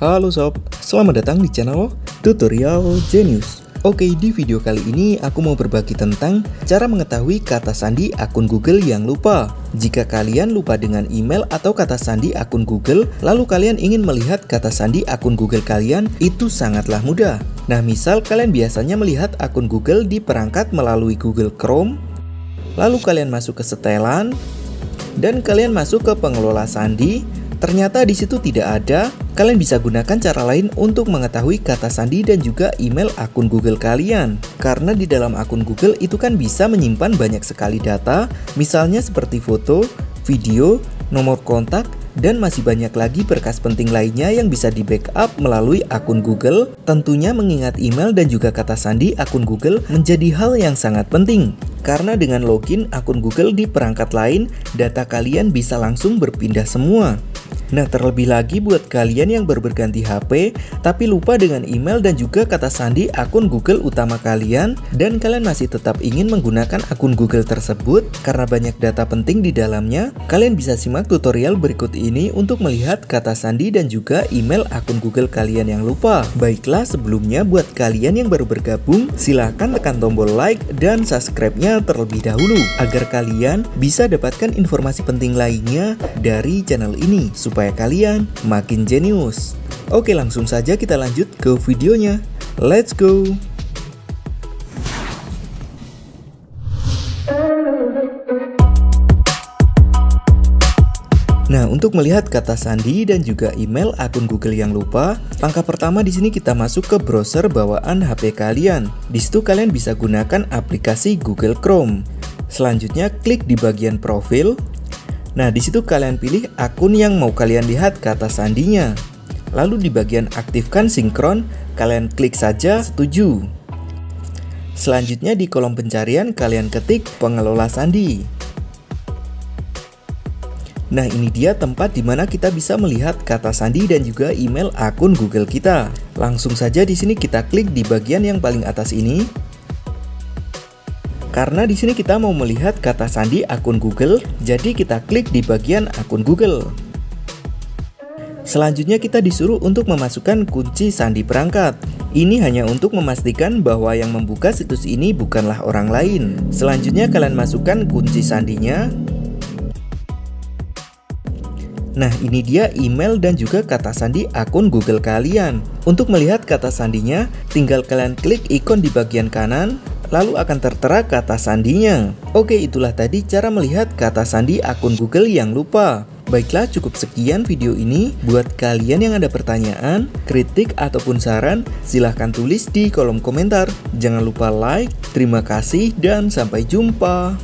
Halo sob, selamat datang di channel Tutorial Genius. Oke, di video kali ini aku mau berbagi tentang cara mengetahui kata sandi akun Google yang lupa. Jika kalian lupa dengan email atau kata sandi akun Google, lalu kalian ingin melihat kata sandi akun Google kalian, itu sangatlah mudah. Nah, misal kalian biasanya melihat akun Google di perangkat melalui Google Chrome, lalu kalian masuk ke setelan, dan kalian masuk ke pengelola sandi, Ternyata di situ tidak ada, kalian bisa gunakan cara lain untuk mengetahui kata sandi dan juga email akun Google kalian. Karena di dalam akun Google itu kan bisa menyimpan banyak sekali data, misalnya seperti foto, video, nomor kontak, dan masih banyak lagi berkas penting lainnya yang bisa di backup melalui akun Google. Tentunya mengingat email dan juga kata sandi akun Google menjadi hal yang sangat penting. Karena dengan login akun Google di perangkat lain, data kalian bisa langsung berpindah semua. Nah, terlebih lagi buat kalian yang baru berganti HP tapi lupa dengan email dan juga kata sandi akun Google utama kalian dan kalian masih tetap ingin menggunakan akun Google tersebut karena banyak data penting di dalamnya, kalian bisa simak tutorial berikut ini untuk melihat kata sandi dan juga email akun Google kalian yang lupa. Baiklah, sebelumnya buat kalian yang baru bergabung, silahkan tekan tombol like dan subscribe-nya terlebih dahulu agar kalian bisa dapatkan informasi penting lainnya dari channel ini supaya supaya kalian makin jenius. Oke langsung saja kita lanjut ke videonya. Let's go! Nah, untuk melihat kata sandi dan juga email akun Google yang lupa, langkah pertama di sini kita masuk ke browser bawaan HP kalian. Di situ kalian bisa gunakan aplikasi Google Chrome. Selanjutnya klik di bagian profil, Nah, di situ kalian pilih akun yang mau kalian lihat kata sandinya. Lalu di bagian aktifkan sinkron, kalian klik saja setuju. Selanjutnya di kolom pencarian kalian ketik pengelola sandi. Nah, ini dia tempat di mana kita bisa melihat kata sandi dan juga email akun Google kita. Langsung saja di sini kita klik di bagian yang paling atas ini. Karena di sini kita mau melihat kata sandi akun Google, jadi kita klik di bagian akun Google. Selanjutnya kita disuruh untuk memasukkan kunci sandi perangkat. Ini hanya untuk memastikan bahwa yang membuka situs ini bukanlah orang lain. Selanjutnya kalian masukkan kunci sandinya. Nah ini dia email dan juga kata sandi akun Google kalian. Untuk melihat kata sandinya, tinggal kalian klik ikon di bagian kanan, lalu akan tertera kata sandinya. Oke, itulah tadi cara melihat kata sandi akun Google yang lupa. Baiklah, cukup sekian video ini. Buat kalian yang ada pertanyaan, kritik, ataupun saran, silahkan tulis di kolom komentar. Jangan lupa like, terima kasih, dan sampai jumpa.